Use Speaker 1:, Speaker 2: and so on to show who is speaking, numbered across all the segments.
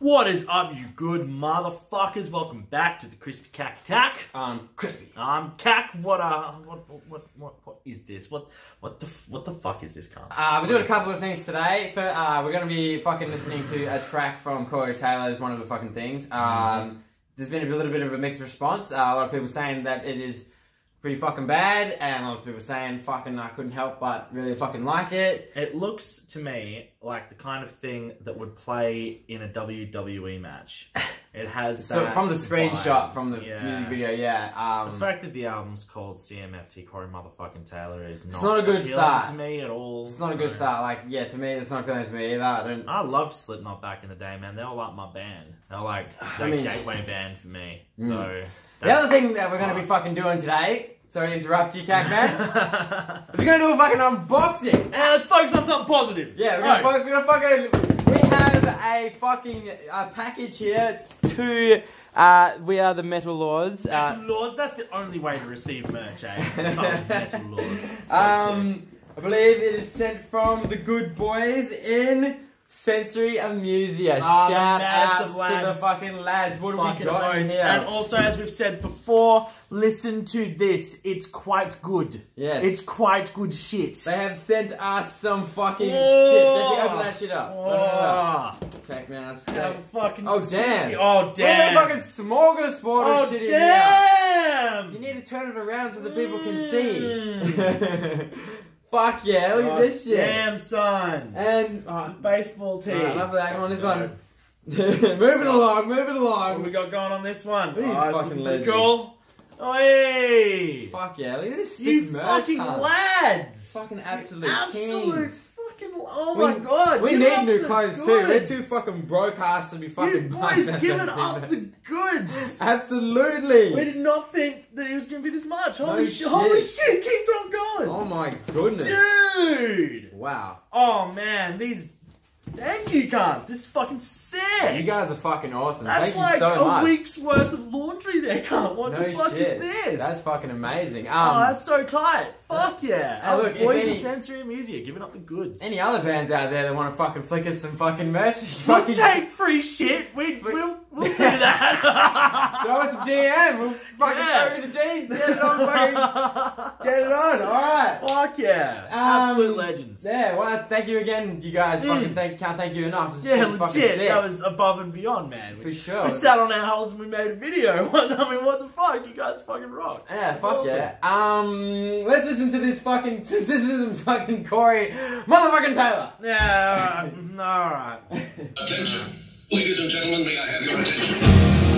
Speaker 1: What is up, you good motherfuckers? Welcome back to the Krispy Kack Attack.
Speaker 2: Um, crispy.
Speaker 1: I'm Kack. What uh, what what what what is this? What what the what the fuck is this, cunt?
Speaker 2: Uh, we're doing a couple of things today. For, uh, we're going to be fucking listening to a track from Corey Taylor is one of the fucking things. Um, there's been a little bit of a mixed response. Uh, a lot of people saying that it is pretty fucking bad, and a lot of people saying fucking I couldn't help but really fucking like it.
Speaker 1: It looks to me like the kind of thing that would play in a WWE match. It has
Speaker 2: So from the
Speaker 1: vibe.
Speaker 2: screenshot from the
Speaker 1: Yeah.
Speaker 2: music video, yeah.
Speaker 1: The
Speaker 2: Um,
Speaker 1: fact that the album's called CMFT Corey motherfucking Taylor is not,
Speaker 2: not a good start.
Speaker 1: to me at all.
Speaker 2: it's not a good
Speaker 1: No.
Speaker 2: start. Like, yeah, to me, it's not appealing to me either. I don't.
Speaker 1: I loved Slipknot back in the day, man. They were like my band. They're like the
Speaker 2: I mean-
Speaker 1: gateway band for me.
Speaker 2: Mm.
Speaker 1: So
Speaker 2: The other thing that we're going to be fucking doing today. Sorry to interrupt you, Kack man.
Speaker 1: and
Speaker 2: is we're going to do a fucking unboxing.
Speaker 1: And let's focus on something positive.
Speaker 2: Yeah, we're gonna,
Speaker 1: Right.
Speaker 2: we're gonna fucking. We have a fucking uh, package here to. Uh, we are the Metal Lords.
Speaker 1: Metal
Speaker 2: Uh,
Speaker 1: Lords, that's the only way to receive merch, eh? Metal Lords. So
Speaker 2: um, I believe it is sent from the good boys in Sensory Amusia.
Speaker 1: Ah, the
Speaker 2: Shout out to the fucking lads. What have we got
Speaker 1: oath.
Speaker 2: here?
Speaker 1: And also, as we've said before, listen to this. It's quite good.
Speaker 2: Yes.
Speaker 1: It's quite good shit.
Speaker 2: they have sent us some fucking.
Speaker 1: Oh.
Speaker 2: shit. Jesse, open that shit up. Open it up.
Speaker 1: Oh,
Speaker 2: Check, man. I'll just
Speaker 1: fucking
Speaker 2: Oh, damn.
Speaker 1: Oh, damn.
Speaker 2: at the fucking smorgasbord
Speaker 1: oh,
Speaker 2: of shit in here.
Speaker 1: damn.
Speaker 2: You need to turn it around so the people can
Speaker 1: Mm.
Speaker 2: see. Fuck yeah, look
Speaker 1: Oh,
Speaker 2: at this shit.
Speaker 1: Damn, son.
Speaker 2: And oh,
Speaker 1: Baseball team.
Speaker 2: Alright, enough of that. Come on, this one. moving along, moving
Speaker 1: What
Speaker 2: along.
Speaker 1: we got going on this one?
Speaker 2: These
Speaker 1: oh,
Speaker 2: fucking legends.
Speaker 1: cool. Oh, hey.
Speaker 2: Fuck yeah, look at this
Speaker 1: You fucking lads.
Speaker 2: Fucking absolute,
Speaker 1: Absolute
Speaker 2: kings.
Speaker 1: Oh
Speaker 2: We-
Speaker 1: my god.
Speaker 2: We need new
Speaker 1: the
Speaker 2: clothes too. We're too fucking broke ass to be fucking buying
Speaker 1: boys
Speaker 2: that
Speaker 1: giving
Speaker 2: sort of
Speaker 1: up the goods.
Speaker 2: Absolutely.
Speaker 1: We did not think that it was going to be this much. Holy
Speaker 2: No
Speaker 1: shit. Holy shit. Keeps on going.
Speaker 2: Oh my goodness.
Speaker 1: Dude.
Speaker 2: Wow.
Speaker 1: Oh man, these. Thank you, guys. This is fucking sick.
Speaker 2: You guys are fucking awesome.
Speaker 1: That's
Speaker 2: Thank
Speaker 1: like
Speaker 2: you so
Speaker 1: a
Speaker 2: much.
Speaker 1: week's worth of laundry there, cunt. What
Speaker 2: no
Speaker 1: the fuck
Speaker 2: shit.
Speaker 1: is this?
Speaker 2: That's fucking amazing.
Speaker 1: oh,
Speaker 2: Um,
Speaker 1: that's so tight. Fuck yeah.
Speaker 2: Hey, look,
Speaker 1: boys
Speaker 2: any-
Speaker 1: Sensory Amusia giving up the goods.
Speaker 2: any other bands out there that want to fucking flick us some fucking merch,
Speaker 1: We'll
Speaker 2: fucking
Speaker 1: take free shit. We, we'll, we'll do that.
Speaker 2: throw us a DM. We'll fucking
Speaker 1: Yeah.
Speaker 2: throw you the D's. Get it on, fucking get it on. All right.
Speaker 1: Fuck yeah.
Speaker 2: Um,
Speaker 1: Absolute legends.
Speaker 2: Yeah. Well, thank you again, you guys.
Speaker 1: Mm.
Speaker 2: Fucking thank, can't thank you enough. This
Speaker 1: Yeah,
Speaker 2: shit's fucking
Speaker 1: legit.
Speaker 2: sick.
Speaker 1: That was above and beyond, man.
Speaker 2: for
Speaker 1: We,
Speaker 2: sure.
Speaker 1: we sat on our holes and we made a video. I mean, what the fuck? You guys fucking rock.
Speaker 2: Yeah,
Speaker 1: That's
Speaker 2: fuck
Speaker 1: awesome.
Speaker 2: yeah. Um, let's listen to this fucking. This is fucking Corey, motherfucking Taylor.
Speaker 1: Yeah, alright. alright.
Speaker 3: Attention. Ladies and gentlemen, may I have your attention?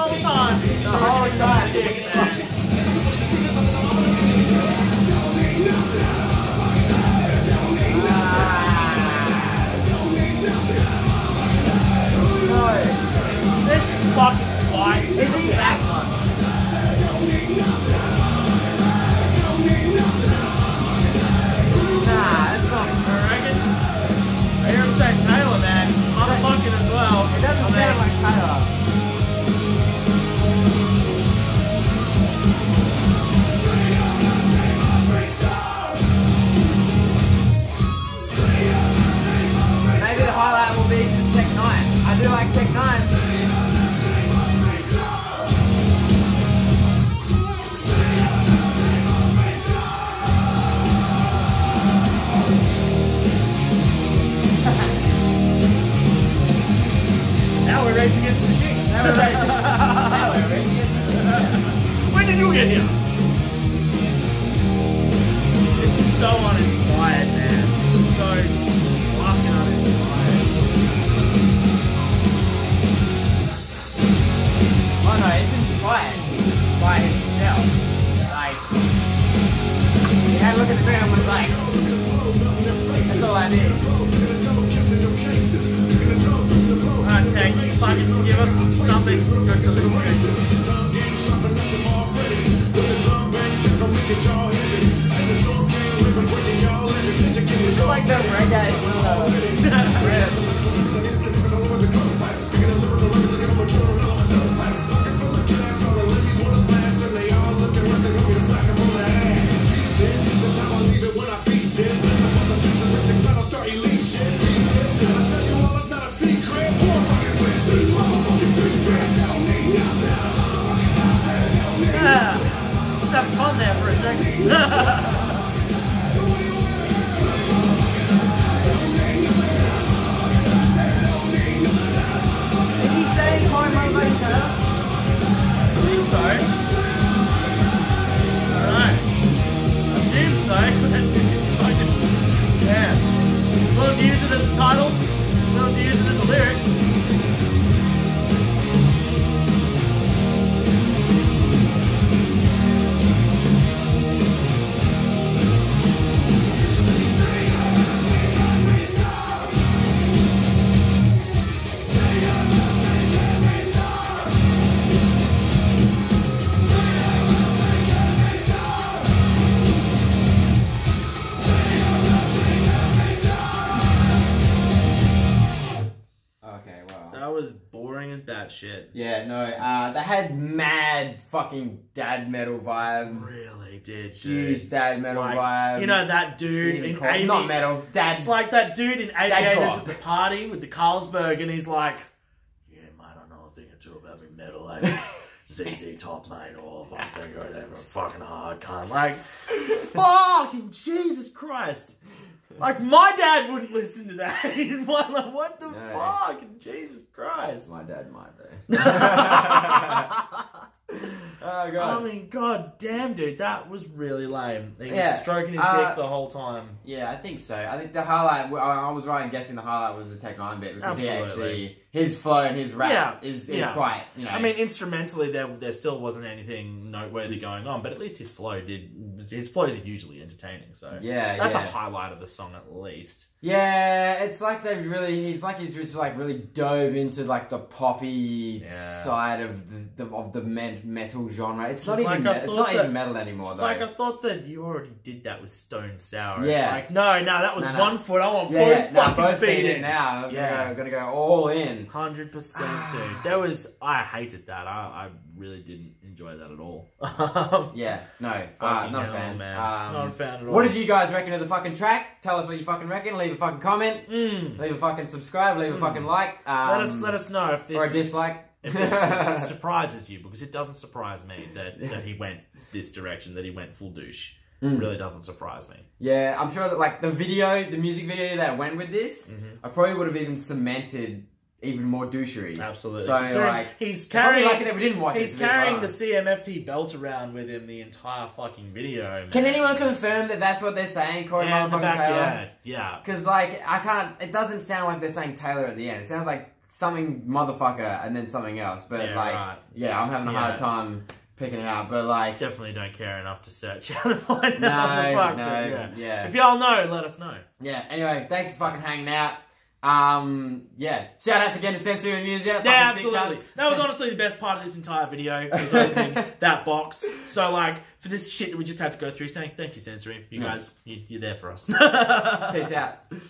Speaker 2: The
Speaker 1: whole time. So uninspired, Willing to use it. As a title, willing to use it lyric. Shit.
Speaker 2: Yeah, no, uh, they had mad fucking dad metal vibe.
Speaker 1: Really did.
Speaker 2: Huge
Speaker 1: dude.
Speaker 2: dad metal
Speaker 1: Like,
Speaker 2: vibe.
Speaker 1: you know that dude in Avi-
Speaker 2: not metal, dad.
Speaker 1: It's like that dude in Aviators at the party with the Carlsberg, and he's like, "Yeah, mate, I know a thing or two about me metal, Like, ZZ Top, mate, or fucking go there for a fucking hard cunt." Like, fucking Jesus Christ! Like my dad wouldn't listen to that. Like, what the
Speaker 2: No.
Speaker 1: fuck? Jesus Christ!
Speaker 2: My dad might though. oh
Speaker 1: I
Speaker 2: god.
Speaker 1: mean, god damn, dude, that was really lame. He
Speaker 2: Yeah,
Speaker 1: was stroking his
Speaker 2: uh,
Speaker 1: dick the whole time.
Speaker 2: Yeah, I think so. I think the highlight. I I was right in guessing the highlight was the Tech N9ne bit because he
Speaker 1: Absolutely.
Speaker 2: actually his flow and his rap
Speaker 1: Yeah,
Speaker 2: is, is
Speaker 1: yeah.
Speaker 2: quite. You know.
Speaker 1: I mean, instrumentally, there there still wasn't anything noteworthy going on, but at least his flow did. His flows are usually entertaining, so
Speaker 2: Yeah,
Speaker 1: that's
Speaker 2: yeah.
Speaker 1: a highlight of the song at least.
Speaker 2: Yeah, it's like they've really. He's like he's just like really dove into like the poppy
Speaker 1: Yeah.
Speaker 2: side of the, the of the men- metal genre. It's not even.
Speaker 1: like
Speaker 2: me- it's not
Speaker 1: that-
Speaker 2: even metal anymore though.
Speaker 1: like I thought that you already did that with Stone Sour.
Speaker 2: Yeah.
Speaker 1: It's like no, no, that was
Speaker 2: No, no.
Speaker 1: one foot. I want
Speaker 2: yeah,
Speaker 1: both
Speaker 2: yeah, no, both
Speaker 1: feet
Speaker 2: in now. I'm
Speaker 1: Yeah.
Speaker 2: gonna, go, gonna go all in.
Speaker 1: Hundred percent, dude. There was. I hated that. I, I really didn't enjoy that at all.
Speaker 2: Yeah, no, uh,
Speaker 1: Fucking
Speaker 2: not a fan.
Speaker 1: man.
Speaker 2: Um,
Speaker 1: Not a fan at all.
Speaker 2: What did you guys reckon of the fucking track? Tell us what you fucking reckon. Leave a fucking comment.
Speaker 1: Mm.
Speaker 2: Leave a fucking subscribe. Leave a fucking like. Um,
Speaker 1: Let us let us know if this
Speaker 2: or a
Speaker 1: is-
Speaker 2: dislike.
Speaker 1: If this surprises you because it doesn't surprise me that, that he went this direction, that he went full douche.
Speaker 2: Mm.
Speaker 1: Really doesn't surprise me.
Speaker 2: yeah, I'm sure that like the video, the music video that went with this,
Speaker 1: Mm-hmm.
Speaker 2: I probably would have even cemented even more douchery.
Speaker 1: Absolutely.
Speaker 2: So
Speaker 1: So
Speaker 2: like,
Speaker 1: he's
Speaker 2: they're probably
Speaker 1: carrying
Speaker 2: lucky that we didn't watch
Speaker 1: he's
Speaker 2: to
Speaker 1: carrying the. CMFT belt around with him the entire fucking video. Man.
Speaker 2: Can anyone confirm that that's what they're saying, Corey
Speaker 1: yeah, in the
Speaker 2: motherfucking
Speaker 1: back,
Speaker 2: Taylor?
Speaker 1: yeah, yeah.
Speaker 2: Because like I can't. It doesn't sound like they're saying Taylor at the end. It sounds like something motherfucker and then something else. But
Speaker 1: Yeah,
Speaker 2: like,
Speaker 1: right.
Speaker 2: yeah, I'm having a
Speaker 1: Yeah.
Speaker 2: hard time picking it out. But like,
Speaker 1: Definitely don't care enough to search out to find
Speaker 2: no,
Speaker 1: out.
Speaker 2: no,
Speaker 1: yeah.
Speaker 2: yeah,
Speaker 1: If y'all know, let us know.
Speaker 2: yeah. Anyway, thanks for fucking hanging out. Um, yeah. Shout outs again to Sensory Amusia.
Speaker 1: Yeah,
Speaker 2: sick
Speaker 1: absolutely. That was honestly the best part of this entire video. Was that box. So like for this shit that we just had to go through, saying thank you, Sensory. You
Speaker 2: Yeah.
Speaker 1: guys, you, you're there for us.
Speaker 2: Peace out.